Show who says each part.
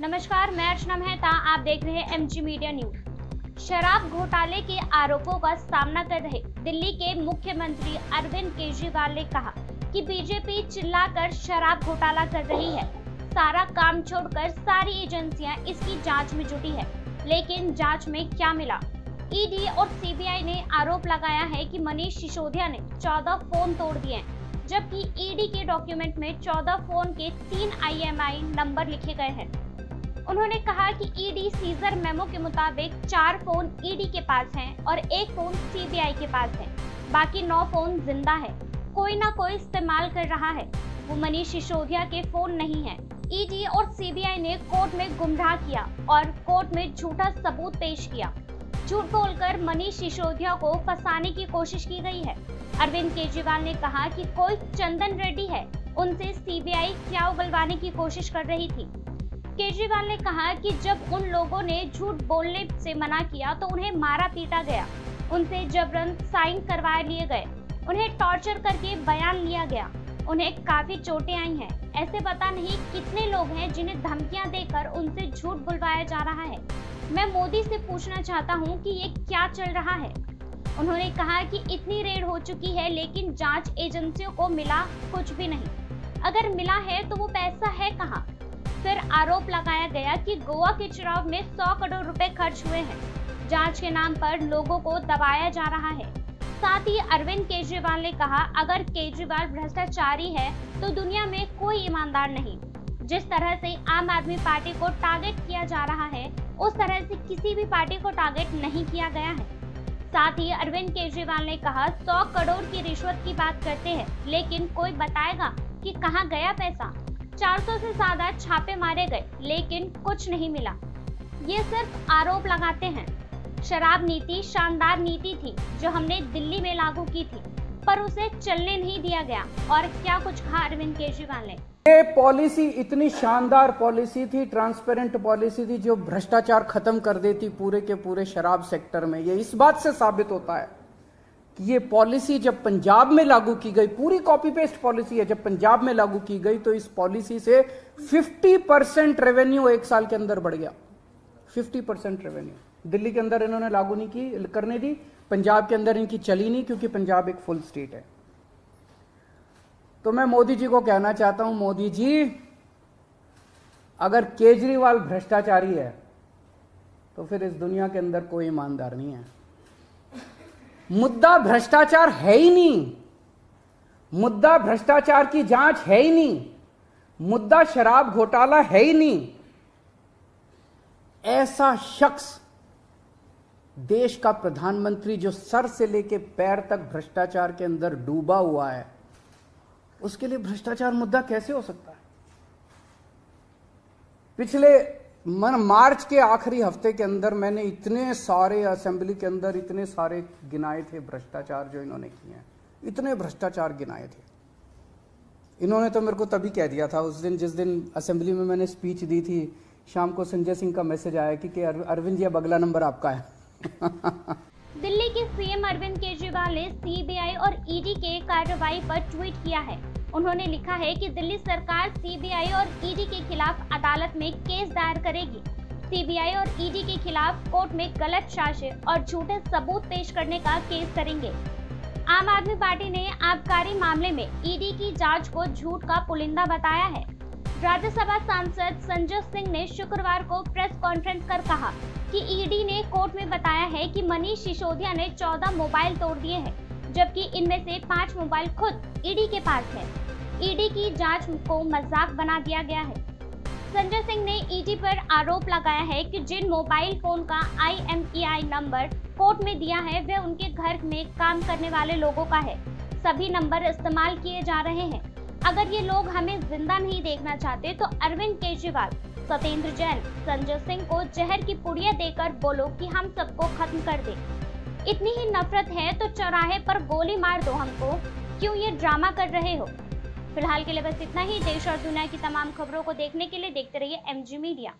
Speaker 1: नमस्कार, मैं अर्चना मेहता, आप देख रहे हैं एमजी मीडिया न्यूज़ शराब घोटाले के आरोपों का सामना कर रहे दिल्ली के मुख्यमंत्री अरविंद केजरीवाल ने कहा कि बीजेपी चिल्लाकर शराब घोटाला कर रही है। सारा काम छोड़कर सारी एजेंसियाँ इसकी जाँच में जुटी है, लेकिन जाँच में क्या मिला? ईडी और सीबीआई ने आरोप लगाया है कि मनीष सिसोदिया ने 14 फ़ोन तोड़ दिए जबकि ईडी के डॉक्यूमेंट में 14 फ़ोन के तीन आईएमआई नंबर लिखे गए हैं। उन्होंने कहा कि ईडी सीजर मेमो के मुताबिक चार फ़ोन ईडी के पास हैं और एक फ़ोन सीबीआई के पास है। बाकी नौ फ़ोन ज़िंदा है। कोई ना कोई इस्तेमाल कर रहा है। वो मनीष सिसोदिया के फ़ोन नहीं है। ईडी और सीबीआई ने कोर्ट में गुमराह किया और कोर्ट में झूठा सबूत पेश किया। झूठ बोलकर मनीष सिसोदिया को फंसाने की कोशिश की गई है। अरविंद केजरीवाल ने कहा कि कोई चंदन रेड्डी है। उनसे सीबीआई क्या उगलवाने की कोशिश कर रही थी? केजरीवाल ने कहा कि जब उन लोगों ने झूठ बोलने से मना किया तो उन्हें मारा पीटा गया। उनसे जबरन साइन करवा लिए गए, उन्हें टॉर्चर करके बयान लिया गया। उन्हें काफ़ी चोटें आई हैं। ऐसे पता नहीं कितने लोग हैं जिन्हें धमकियाँ देकर उनसे झूठ बुलवाया जा रहा है। मैं मोदी से पूछना चाहता हूँ कि ये क्या चल रहा है। उन्होंने कहा कि इतनी रेड हो चुकी है, लेकिन जाँच एजेंसियों को मिला कुछ भी नहीं। अगर मिला है तो वो पैसा है कहाँ? फिर आरोप लगाया गया कि गोवा के चुनाव में 100 करोड़ रुपए खर्च हुए हैं। जाँच के नाम पर लोगों को दबाया जा रहा है। साथ ही अरविंद केजरीवाल ने कहा, अगर केजरीवाल भ्रष्टाचारी है तो दुनिया में कोई ईमानदार नहीं। जिस तरह से आम आदमी पार्टी को टारगेट किया जा रहा है, उस तरह से किसी भी पार्टी को टारगेट नहीं किया गया है। साथ ही अरविंद केजरीवाल ने कहा 100 करोड़ की रिश्वत की बात करते हैं, लेकिन कोई बताएगा कि कहाँ गया पैसा? 400 से ज़्यादा छापे मारे गए, लेकिन कुछ नहीं मिला। ये सिर्फ़ आरोप लगाते हैं। शराब नीति शानदार नीति थी, जो हमने दिल्ली में लागू की थी, पर उसे चलने नहीं दिया गया। और क्या कुछ कहा अरविंद केजरीवाल ने?
Speaker 2: ये पॉलिसी इतनी शानदार पॉलिसी थी, ट्रांसपेरेंट पॉलिसी थी, जो भ्रष्टाचार खत्म कर देती पूरे के पूरे शराब सेक्टर में। ये इस बात से साबित होता है। ये पॉलिसी जब पंजाब में लागू की गई, पूरी कॉपी पेस्ट पॉलिसी है, जब पंजाब में लागू की गई तो इस पॉलिसी से 50 परसेंट रेवेन्यू एक साल के अंदर बढ़ गया। 50 परसेंट रेवेन्यू दिल्ली के अंदर इन्होंने लागू नहीं की, करने दी, पंजाब के अंदर इनकी चली नहीं, क्योंकि पंजाब एक फुल स्टेट है। तो मैं मोदी जी को कहना चाहता हूँ, मोदी जी, अगर केजरीवाल भ्रष्टाचारी है तो फिर इस दुनिया के अंदर कोई ईमानदार नहीं है। मुद्दा भ्रष्टाचार है ही नहीं। मुद्दा भ्रष्टाचार की जाँच है ही नहीं। मुद्दा शराब घोटाला है ही नहीं। ऐसा शख्स देश का प्रधानमंत्री जो सर से लेके पैर तक भ्रष्टाचार के अंदर डूबा हुआ है, उसके लिए भ्रष्टाचार मुद्दा कैसे हो सकता है? पिछले मन मार्च के आखिरी हफ़्ते के अंदर मैंने इतने सारे असेंबली के अंदर इतने सारे गिनाए थे भ्रष्टाचार जो इन्होंने किए हैं। इतने भ्रष्टाचार गिनाए थे। इन्होंने तो मेरे को तभी कह दिया था उस दिन जिस दिन असेंबली में मैंने स्पीच दी थी शाम को संजय सिंह का मैसेज आया कि, कि अरविंद जी अब अगला नंबर आपका है।
Speaker 1: दिल्ली के सीएम अरविंद केजरीवाल ने सीबीआई और ईडी के कार्रवाई पर ट्वीट किया है। उन्होंने लिखा है कि दिल्ली सरकार सीबीआई और ईडी के खिलाफ अदालत में केस दायर करेगी। सीबीआई और ईडी के खिलाफ कोर्ट में गलत शासन और झूठे सबूत पेश करने का केस करेंगे। आम आदमी पार्टी ने आबकारी मामले में ईडी की जाँच को झूठ का पुलिंदा बताया है। राज्यसभा सांसद संजय सिंह ने शुक्रवार को प्रेस कॉन्फ्रेंस कर कहा कि ईडी ने कोर्ट में बताया है कि मनीष सिसोदिया ने 14 मोबाइल तोड़ दिए हैं। जबकि इनमें से पाँच मोबाइल खुद ईडी के पास है। ईडी की जाँच को मज़ाक बना दिया गया है। संजय सिंह ने ईडी पर आरोप लगाया है कि जिन मोबाइल फ़ोन का आईएमईआई नंबर कोर्ट में दिया है वह उनके घर में काम करने वाले लोगों का है। सभी नंबर इस्तेमाल किए जा रहे हैं। अगर ये लोग हमें ज़िंदा नहीं देखना चाहते तो अरविंद केजरीवाल सत्येंद्र जैन, संजय सिंह को जहर की पुड़िया देकर बोलो कि हम सबको खत्म कर दे। इतनी ही नफरत है तो चौराहे पर गोली मार दो हमको। क्यों ये ड्रामा कर रहे हो? फ़िलहाल के लिए बस इतना ही। देश और दुनिया की तमाम खबरों को देखने के लिए देखते रहिए एमजी मीडिया